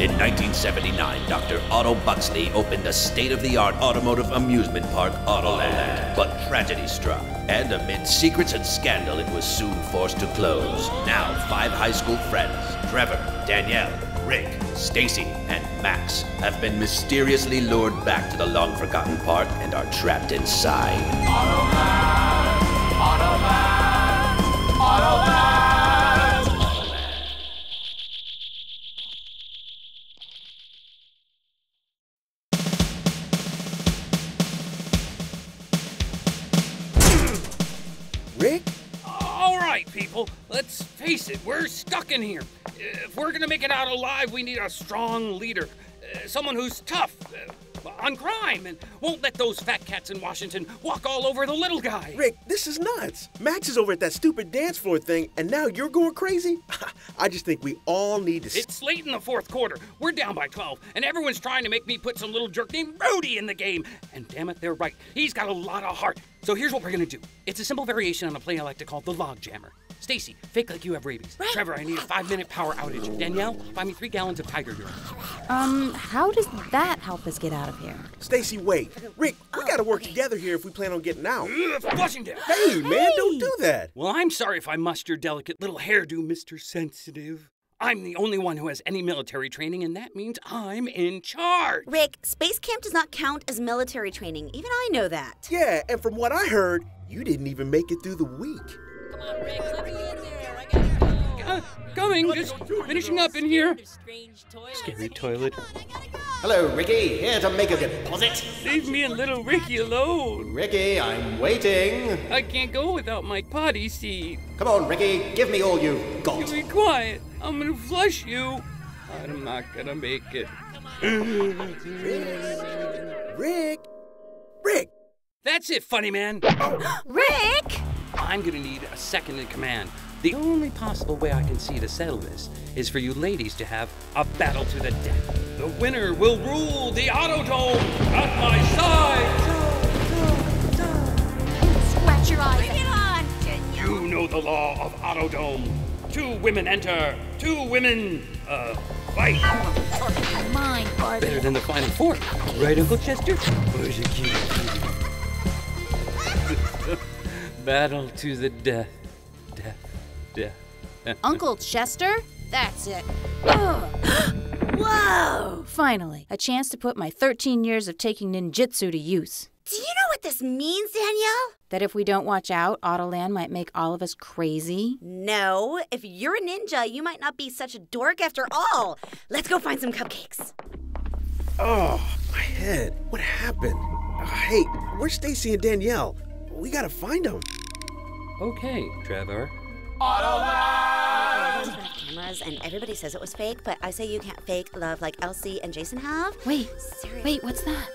In 1979, Dr. Otto Buxley opened the state-of-the-art automotive amusement park, Ottoland. But tragedy struck, and amid secrets and scandal, it was soon forced to close. Now, five high school friends, Trevor, Danielle, Rick, Stacy, and Max, have been mysteriously lured back to the long-forgotten park and are trapped inside. Ottoland! Ottoland! Ottoland! Right, people, let's face it, we're stuck in here. If we're gonna make it out alive, we need a strong leader. Uh, someone who's tough uh, on crime and won't let those fat cats in Washington walk all over the little guy. Rick, this is nuts. Max is over at that stupid dance floor thing, and now you're going crazy? I just think we all need to. It's late in the fourth quarter. We're down by 12, and everyone's trying to make me put some little jerk named Rudy in the game. And damn it, they're right. He's got a lot of heart. So here's what we're gonna do. It's a simple variation on a play I like to call the log jammer. Stacy, fake like you have rabies. Trevor, I need a five-minute power outage. Danielle, buy me three gallons of tiger urine. Um, how does that help us get out of here? Stacy, wait. Rick, we gotta work together here if we plan on getting out. Ugh, flushing down. Hey, man, don't do that. Well, I'm sorry if I must your delicate little hairdo, Mr. Sensitive. I'm the only one who has any military training, and that means I'm in charge. Rick, space camp does not count as military training. Even I know that. Yeah, and from what I heard, you didn't even make it through the week. Uh, coming, just finishing up in here. Scary toilet. Hello, Ricky. Here to make a deposit. Leave me and little Ricky alone. Ricky, I'm waiting. I can't go without my potty seat. Come on, Ricky. Give me all you've got. You be quiet. I'm gonna flush you. I'm not gonna make it. Rick! Rick! That's it, funny man. Rick! I'm gonna need a second in command. The only possible way I can see to settle this is for you ladies to have a battle to the death. The winner will rule the Autodome at my side. Scratch your eyes. Bring it on, You know the law of Autodome. Two women enter, two women, uh, fight. Mine, Barbie. Better than the final four. Right, Uncle Chester? Where's your cutie? Battle to the death. Death. Death. Uncle Chester? That's it. Whoa! Finally, a chance to put my 13 years of taking ninjutsu to use. Do you know what this means, Danielle? That if we don't watch out, Ottoland might make all of us crazy. No. If you're a ninja, you might not be such a dork after all. Let's go find some cupcakes. Oh, my head. What happened? Uh, hey, where's Stacy and Danielle? We gotta find them. Okay, Trevor. Ottoland! Cameras, and everybody says it was fake, but I say you can't fake love like Elsie and Jason have. Wait, Seriously. wait, what's that?